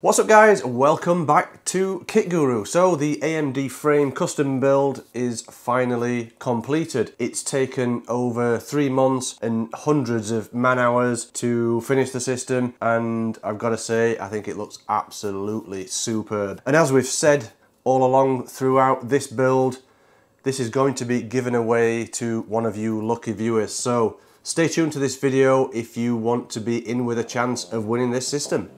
What's up guys, welcome back to Kit Guru. So the AMD frame custom build is finally completed. It's taken over three months and hundreds of man hours to finish the system and I've got to say I think it looks absolutely superb. And as we've said all along throughout this build, this is going to be given away to one of you lucky viewers. So stay tuned to this video if you want to be in with a chance of winning this system.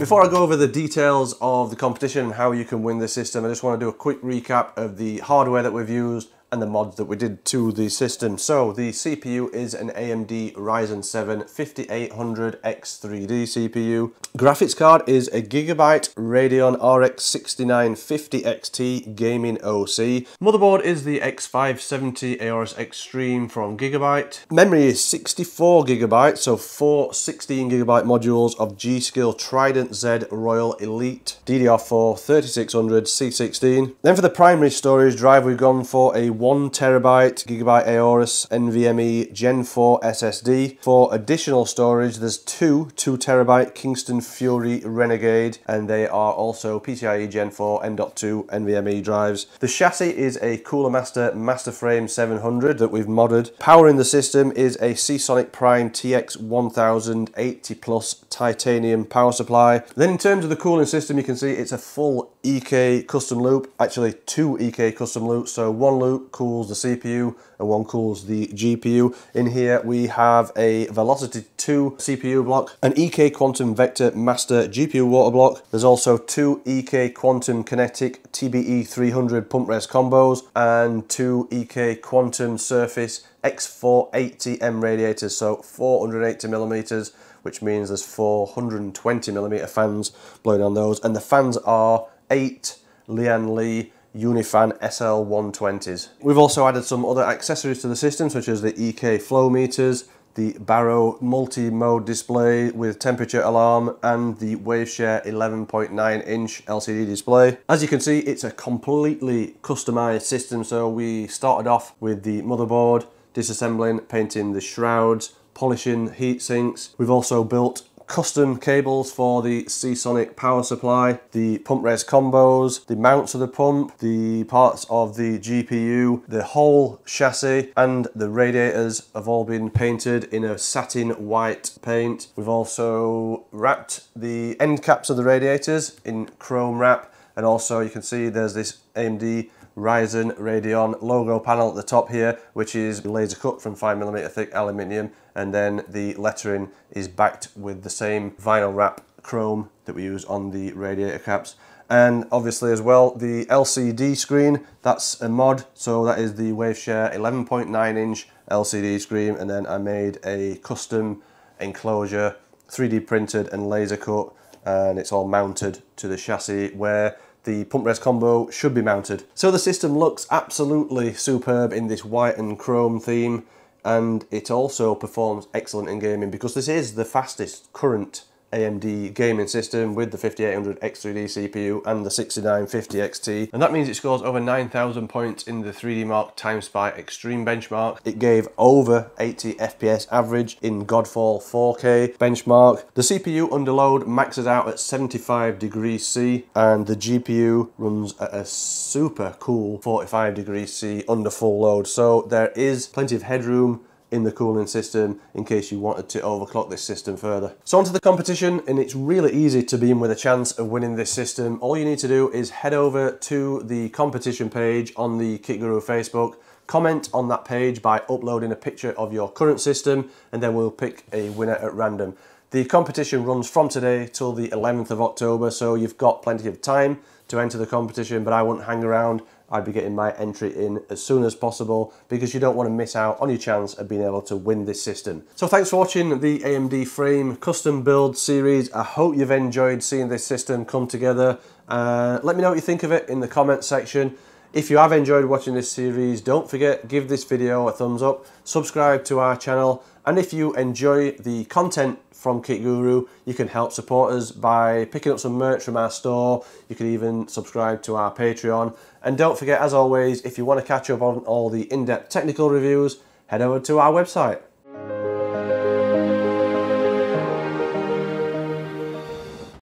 Before I go over the details of the competition and how you can win this system, I just want to do a quick recap of the hardware that we've used and the mods that we did to the system. So the CPU is an AMD Ryzen 7 5800X3D CPU. Graphics card is a Gigabyte Radeon RX 6950 XT Gaming OC. Motherboard is the X570 Aorus Extreme from Gigabyte. Memory is 64 gigabytes, so four 16 gigabyte modules of G-Skill Trident Z Royal Elite DDR4 3600 C16. Then for the primary storage drive, we've gone for a one terabyte Gigabyte Aorus NVMe Gen 4 SSD. For additional storage, there's two two terabyte Kingston Fury Renegade, and they are also PCIe Gen 4 M.2 NVMe drives. The chassis is a Cooler Master Masterframe 700 that we've modded. Powering the system is a Seasonic Prime TX 1080 plus titanium power supply. Then in terms of the cooling system, you can see it's a full EK custom loop, actually two EK custom loops. So one loop cools the CPU and one cools the GPU. In here we have a Velocity 2 CPU block, an EK Quantum Vector Master GPU water block. There's also two EK Quantum Kinetic TBE 300 pump res combos and two EK Quantum Surface X480M radiators, so 480 millimeters which means there's 420 millimeter fans blowing on those, and the fans are eight Lian Li Unifan SL120s. We've also added some other accessories to the system such as the EK flow meters, the Baro multi-mode display with temperature alarm and the Waveshare 11.9 inch LCD display. As you can see it's a completely customized system so we started off with the motherboard, disassembling, painting the shrouds, polishing heat sinks. We've also built custom cables for the Seasonic power supply, the pump res combos, the mounts of the pump, the parts of the GPU, the whole chassis and the radiators have all been painted in a satin white paint. We've also wrapped the end caps of the radiators in chrome wrap and also you can see there's this AMD Ryzen Radeon logo panel at the top here, which is laser cut from 5mm thick aluminium, and then the lettering is backed with the same vinyl wrap chrome that we use on the radiator caps. And obviously as well, the LCD screen, that's a mod, so that is the Waveshare 11.9 inch LCD screen, and then I made a custom enclosure, 3D printed and laser cut, and it's all mounted to the chassis where the pump res combo should be mounted. So the system looks absolutely superb in this white and chrome theme and it also performs excellent in gaming because this is the fastest current AMD gaming system with the 5800 X3D CPU and the 6950 XT. And that means it scores over 9,000 points in the 3D Mark Time Spy Extreme benchmark. It gave over 80 FPS average in Godfall 4K benchmark. The CPU under load maxes out at 75 degrees C and the GPU runs at a super cool 45 degrees C under full load. So there is plenty of headroom in the cooling system in case you wanted to overclock this system further. So onto the competition and it's really easy to be in with a chance of winning this system. All you need to do is head over to the competition page on the Kit Guru Facebook, comment on that page by uploading a picture of your current system and then we'll pick a winner at random. The competition runs from today till the 11th of October so you've got plenty of time to enter the competition but I wouldn't hang around I'd be getting my entry in as soon as possible because you don't want to miss out on your chance of being able to win this system. So thanks for watching the AMD Frame custom build series. I hope you've enjoyed seeing this system come together. Uh, let me know what you think of it in the comment section. If you have enjoyed watching this series, don't forget, give this video a thumbs up, subscribe to our channel, and if you enjoy the content from Kit Guru, you can help support us by picking up some merch from our store. You can even subscribe to our Patreon. And don't forget, as always, if you want to catch up on all the in-depth technical reviews, head over to our website.